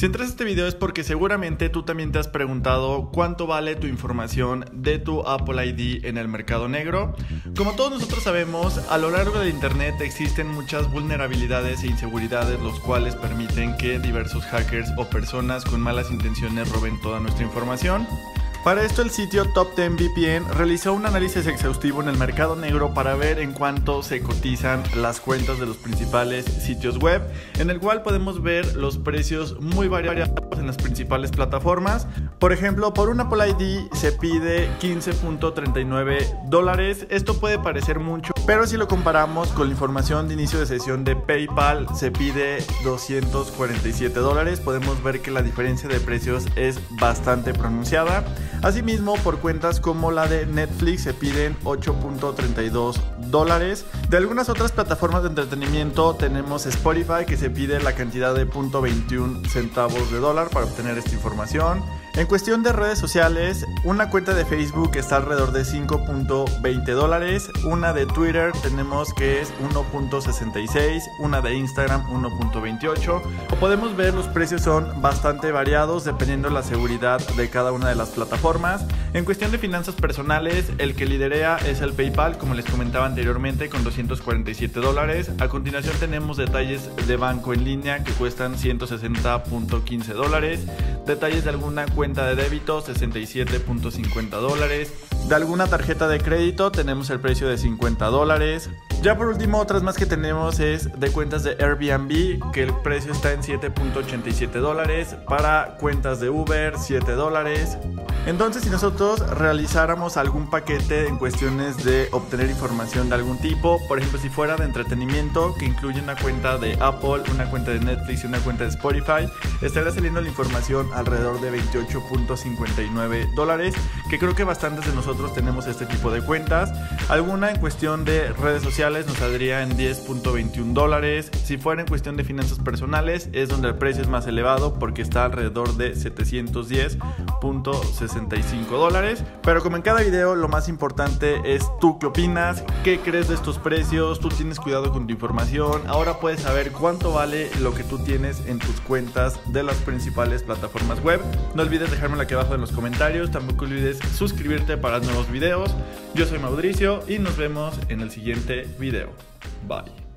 Si entras a este video es porque seguramente tú también te has preguntado cuánto vale tu información de tu Apple ID en el mercado negro. Como todos nosotros sabemos, a lo largo de Internet existen muchas vulnerabilidades e inseguridades los cuales permiten que diversos hackers o personas con malas intenciones roben toda nuestra información. Para esto el sitio Top 10 VPN realizó un análisis exhaustivo en el mercado negro para ver en cuánto se cotizan las cuentas de los principales sitios web, en el cual podemos ver los precios muy variados en las principales plataformas. Por ejemplo, por un Apple ID se pide 15.39 dólares. Esto puede parecer mucho, pero si lo comparamos con la información de inicio de sesión de PayPal, se pide 247 dólares. Podemos ver que la diferencia de precios es bastante pronunciada. Asimismo, por cuentas como la de Netflix se piden 8.32 dólares. De algunas otras plataformas de entretenimiento tenemos Spotify que se pide la cantidad de 0.21 centavos de dólar para obtener esta información. En cuestión de redes sociales, una cuenta de Facebook está alrededor de 5.20 dólares, una de Twitter tenemos que es 1.66, una de Instagram 1.28. Podemos ver los precios son bastante variados dependiendo de la seguridad de cada una de las plataformas. En cuestión de finanzas personales, el que liderea es el PayPal, como les comentaba anteriormente, con 247 dólares. A continuación tenemos detalles de banco en línea que cuestan 160.15 dólares, detalles de alguna cuenta cuenta de débito 67.50 dólares. De alguna tarjeta de crédito tenemos el precio de 50 dólares. Ya por último, otras más que tenemos es de cuentas de Airbnb, que el precio está en 7.87 dólares. Para cuentas de Uber, 7 dólares. Entonces, si nosotros realizáramos algún paquete en cuestiones de obtener información de algún tipo, por ejemplo, si fuera de entretenimiento, que incluye una cuenta de Apple, una cuenta de Netflix y una cuenta de Spotify, estaría saliendo la información alrededor de 28.59 dólares, que creo que bastantes de nosotros tenemos este tipo de cuentas. Alguna en cuestión de redes sociales nos saldría en 10.21 dólares. Si fuera en cuestión de finanzas personales, es donde el precio es más elevado porque está alrededor de 710.60 65 dólares. Pero como en cada video, lo más importante es tú qué opinas, qué crees de estos precios, tú tienes cuidado con tu información. Ahora puedes saber cuánto vale lo que tú tienes en tus cuentas de las principales plataformas web. No olvides dejármelo aquí abajo en los comentarios. Tampoco olvides suscribirte para nuevos videos. Yo soy Mauricio y nos vemos en el siguiente video. Bye.